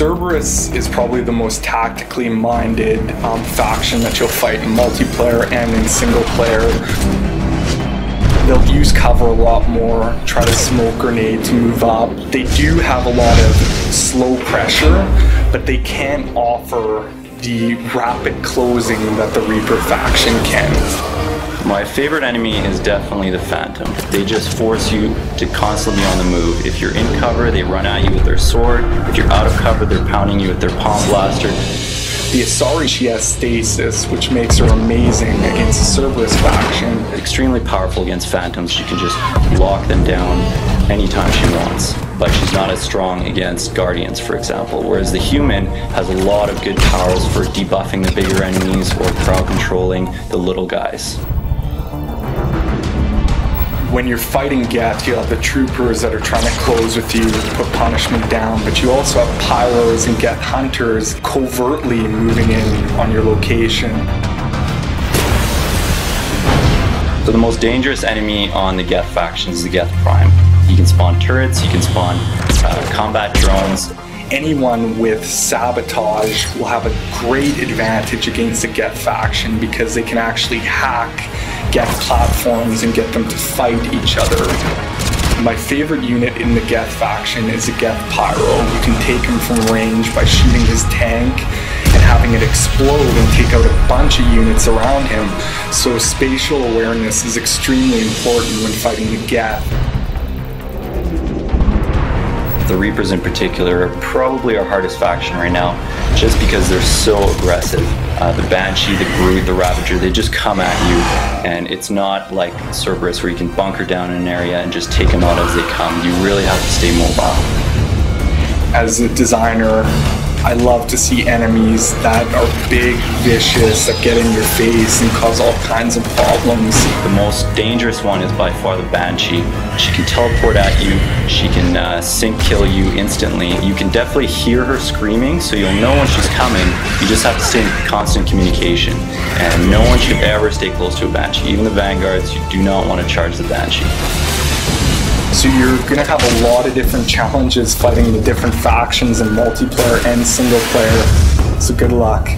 Cerberus is probably the most tactically minded um, faction that you'll fight in multiplayer and in single player. They'll use cover a lot more, try to smoke grenade to move up. They do have a lot of slow pressure, but they can't offer the rapid closing that the Reaper faction can. My favorite enemy is definitely the Phantom. They just force you to constantly be on the move. If you're in cover, they run at you with their sword. If you're out of cover, they're pounding you with their palm blaster. The Asari, she has stasis, which makes her amazing against the Cerberus faction. Extremely powerful against Phantoms. She can just lock them down anytime she wants. But she's not as strong against Guardians, for example. Whereas the human has a lot of good powers for debuffing the bigger enemies or crowd controlling the little guys when you're fighting Geth, you have the troopers that are trying to close with you, put punishment down, but you also have pyros and Geth hunters covertly moving in on your location. So the most dangerous enemy on the Geth faction is the Geth Prime. You can spawn turrets, you can spawn uh, combat drones. Anyone with sabotage will have a great advantage against the Geth faction because they can actually hack Geth platforms and get them to fight each other. My favorite unit in the Geth faction is a Geth Pyro. You can take him from range by shooting his tank and having it explode and take out a bunch of units around him. So spatial awareness is extremely important when fighting the Geth. The Reapers in particular are probably our hardest faction right now, just because they're so aggressive. Uh, the Banshee, the Brute, the Ravager, they just come at you, and it's not like Cerberus where you can bunker down in an area and just take them out as they come. You really have to stay mobile. As a designer, I love to see enemies that are big, vicious, that get in your face and cause all kinds of problems. The most dangerous one is by far the Banshee. She can teleport at you, she can uh, kill you instantly. You can definitely hear her screaming, so you'll know when she's coming. You just have to stay in constant communication. And no one should ever stay close to a Banshee. Even the Vanguards, you do not want to charge the Banshee. So you're going to have a lot of different challenges fighting the different factions in multiplayer and single player. So good luck.